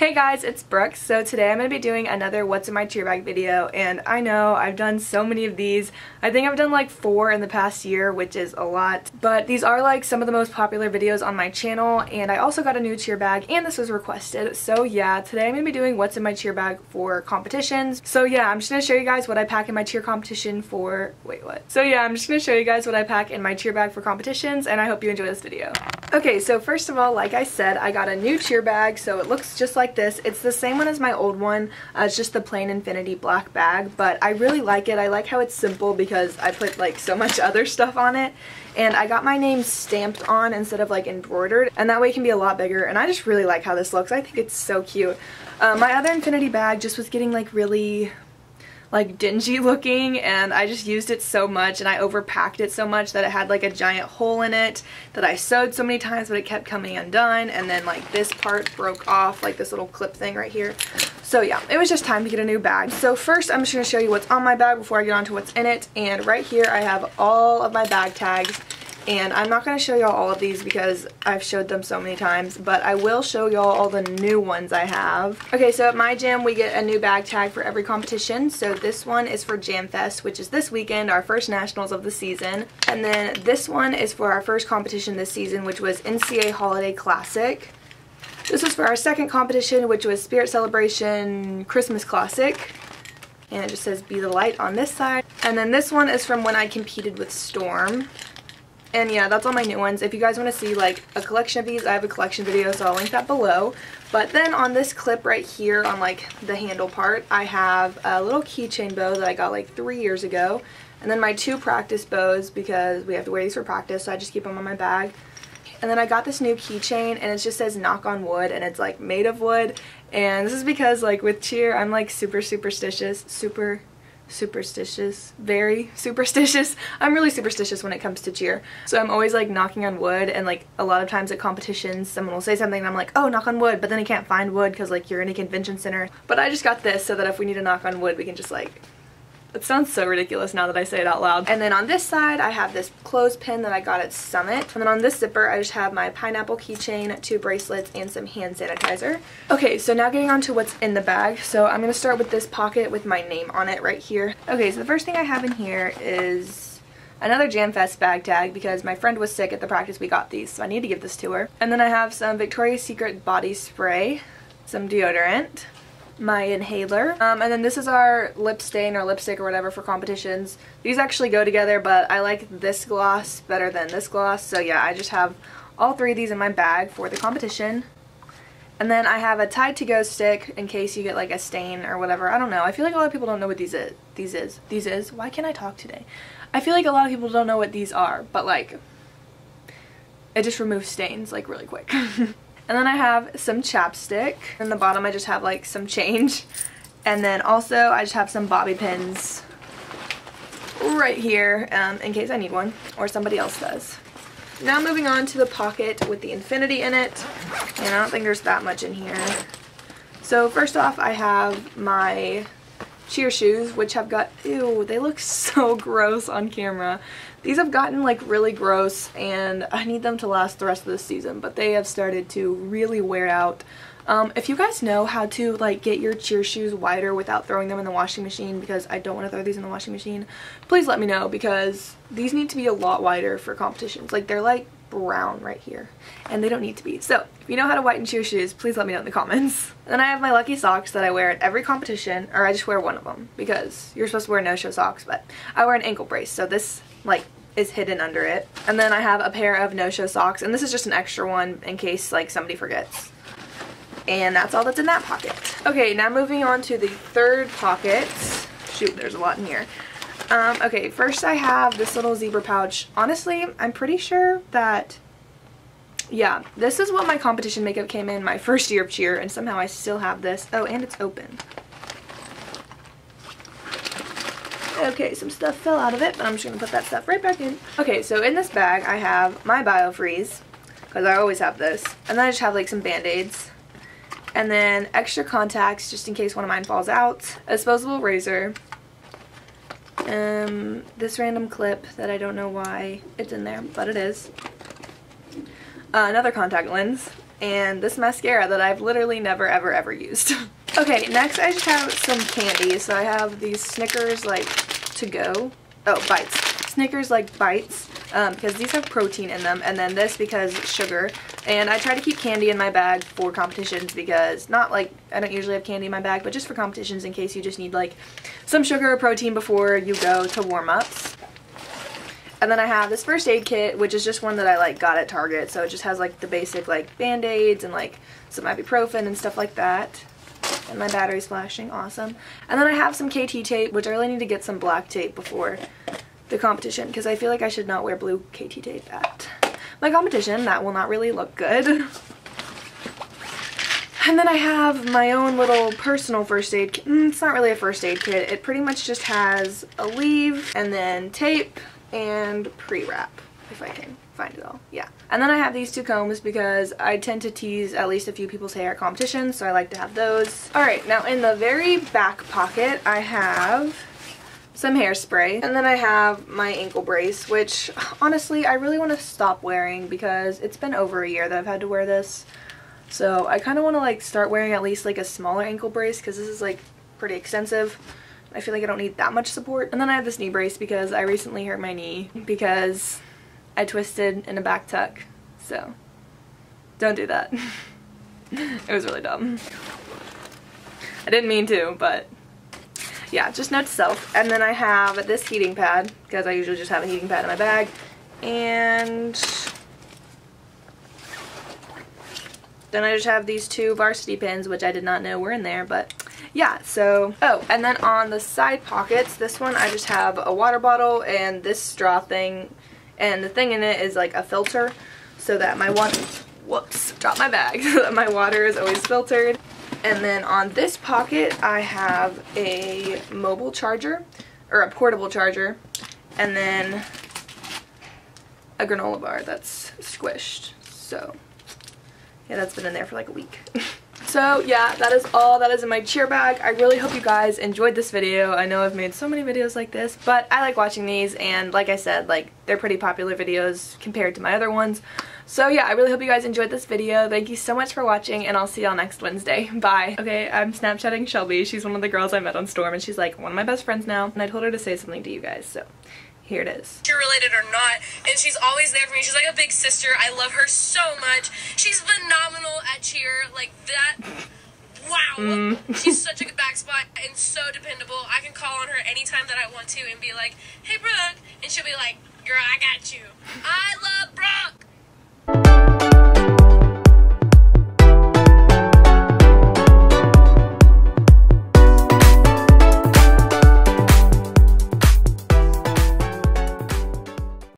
Hey guys, it's Brooke. So today I'm going to be doing another what's in my cheer bag video and I know I've done so many of these. I think I've done like four in the past year which is a lot. But these are like some of the most popular videos on my channel and I also got a new cheer bag and this was requested. So yeah, today I'm going to be doing what's in my cheer bag for competitions. So yeah, I'm just going to show you guys what I pack in my cheer competition for... Wait, what? So yeah, I'm just going to show you guys what I pack in my cheer bag for competitions and I hope you enjoy this video. Okay, so first of all, like I said, I got a new cheer bag so it looks just like like this. It's the same one as my old one. Uh, it's just the plain infinity black bag, but I really like it. I like how it's simple because I put like so much other stuff on it. And I got my name stamped on instead of like embroidered, and that way it can be a lot bigger. And I just really like how this looks. I think it's so cute. Uh, my other infinity bag just was getting like really like dingy looking and I just used it so much and I overpacked it so much that it had like a giant hole in it that I sewed so many times but it kept coming undone and then like this part broke off like this little clip thing right here. So yeah it was just time to get a new bag. So first I'm just going to show you what's on my bag before I get on to what's in it and right here I have all of my bag tags and I'm not going to show y'all all of these because I've showed them so many times, but I will show y'all all the new ones I have. Okay, so at my gym we get a new bag tag for every competition. So this one is for Jam Fest, which is this weekend, our first nationals of the season. And then this one is for our first competition this season, which was NCA Holiday Classic. This was for our second competition, which was Spirit Celebration Christmas Classic. And it just says Be the Light on this side. And then this one is from when I competed with Storm. And yeah, that's all my new ones. If you guys want to see like a collection of these, I have a collection video, so I'll link that below. But then on this clip right here on like the handle part, I have a little keychain bow that I got like three years ago. And then my two practice bows because we have to wear these for practice, so I just keep them on my bag. And then I got this new keychain and it just says knock on wood and it's like made of wood. And this is because like with cheer, I'm like super superstitious, super superstitious, very superstitious. I'm really superstitious when it comes to cheer. So I'm always like knocking on wood and like a lot of times at competitions someone will say something and I'm like, oh knock on wood, but then I can't find wood because like you're in a convention center. But I just got this so that if we need to knock on wood we can just like it sounds so ridiculous now that I say it out loud. And then on this side, I have this clothespin that I got at Summit. And then on this zipper, I just have my pineapple keychain, two bracelets, and some hand sanitizer. Okay, so now getting on to what's in the bag. So I'm going to start with this pocket with my name on it right here. Okay, so the first thing I have in here is another JamFest bag tag because my friend was sick at the practice we got these, so I need to give this to her. And then I have some Victoria's Secret body spray, some deodorant, my inhaler. Um, and then this is our lip stain or lipstick or whatever for competitions. These actually go together, but I like this gloss better than this gloss. So yeah, I just have all three of these in my bag for the competition. And then I have a Tide to Go stick in case you get like a stain or whatever. I don't know. I feel like a lot of people don't know what these is. These is. These is. Why can't I talk today? I feel like a lot of people don't know what these are, but like it just removes stains like really quick. And then I have some chapstick. In the bottom I just have like some change. And then also I just have some bobby pins right here um, in case I need one or somebody else does. Now moving on to the pocket with the infinity in it. And I don't think there's that much in here. So first off I have my cheer shoes which have got, ew, they look so gross on camera. These have gotten like really gross and I need them to last the rest of the season, but they have started to really wear out. Um, if you guys know how to like get your cheer shoes wider without throwing them in the washing machine because I don't want to throw these in the washing machine, please let me know because these need to be a lot wider for competitions. Like they're like brown right here and they don't need to be. So if you know how to whiten your shoes, please let me know in the comments. And then I have my lucky socks that I wear at every competition or I just wear one of them because you're supposed to wear no-show socks but I wear an ankle brace so this like is hidden under it. And then I have a pair of no-show socks and this is just an extra one in case like somebody forgets. And that's all that's in that pocket. Okay, now moving on to the third pocket. Shoot, there's a lot in here. Um, okay, first I have this little zebra pouch. Honestly, I'm pretty sure that, yeah, this is what my competition makeup came in my first year of cheer, and somehow I still have this. Oh, and it's open. Okay, some stuff fell out of it, but I'm just going to put that stuff right back in. Okay, so in this bag, I have my BioFreeze, because I always have this. And then I just have like some Band-Aids. And then extra contacts, just in case one of mine falls out. A disposable razor. Um, this random clip that I don't know why it's in there, but it is. Uh, another contact lens. and this mascara that I've literally never ever ever used. okay, next I just have some candy. So I have these Snickers like to go. Oh, bites. Snickers like bites um, because these have protein in them and then this because sugar and I try to keep candy in my bag for competitions because not like I don't usually have candy in my bag but just for competitions in case you just need like some sugar or protein before you go to warm-ups and then I have this first aid kit, which is just one that I like got at Target. So it just has like the basic like band-aids and like some ibuprofen and stuff like that. And my battery's flashing, awesome. And then I have some KT tape, which I really need to get some black tape before the competition because I feel like I should not wear blue KT tape at my competition. That will not really look good. And then I have my own little personal first aid kit. Mm, it's not really a first aid kit. It pretty much just has Aleve and then tape and pre-wrap if I can find it all. Yeah. And then I have these two combs because I tend to tease at least a few people's hair at competitions, so I like to have those. Alright, now in the very back pocket, I have some hairspray, and then I have my ankle brace, which honestly I really want to stop wearing because it's been over a year that I've had to wear this. So I kind of want to like start wearing at least like a smaller ankle brace because this is like pretty extensive. I feel like I don't need that much support. And then I have this knee brace because I recently hurt my knee because I twisted in a back tuck. So don't do that. it was really dumb. I didn't mean to, but yeah, just note to self. And then I have this heating pad because I usually just have a heating pad in my bag. And then I just have these two varsity pins, which I did not know were in there, but yeah, so, oh, and then on the side pockets, this one I just have a water bottle and this straw thing, and the thing in it is like a filter, so that my one, whoops, drop my bag, so that my water is always filtered. And then on this pocket, I have a mobile charger, or a portable charger, and then a granola bar that's squished, so yeah, that's been in there for like a week. So yeah, that is all that is in my cheer bag. I really hope you guys enjoyed this video. I know I've made so many videos like this, but I like watching these and like I said, like they're pretty popular videos compared to my other ones. So yeah, I really hope you guys enjoyed this video. Thank you so much for watching and I'll see y'all next Wednesday. Bye. Okay, I'm Snapchatting Shelby. She's one of the girls I met on Storm and she's like one of my best friends now and I told her to say something to you guys, so here it is. Cheer related or not, and she's always there for me. She's like a big sister. I love her so much. She's phenomenal at cheer. Like that wow, mm. she's such a good back spot and so dependable. I can call on her anytime that I want to and be like, hey, Brooke. And she'll be like, girl, I got you. I love Brooke.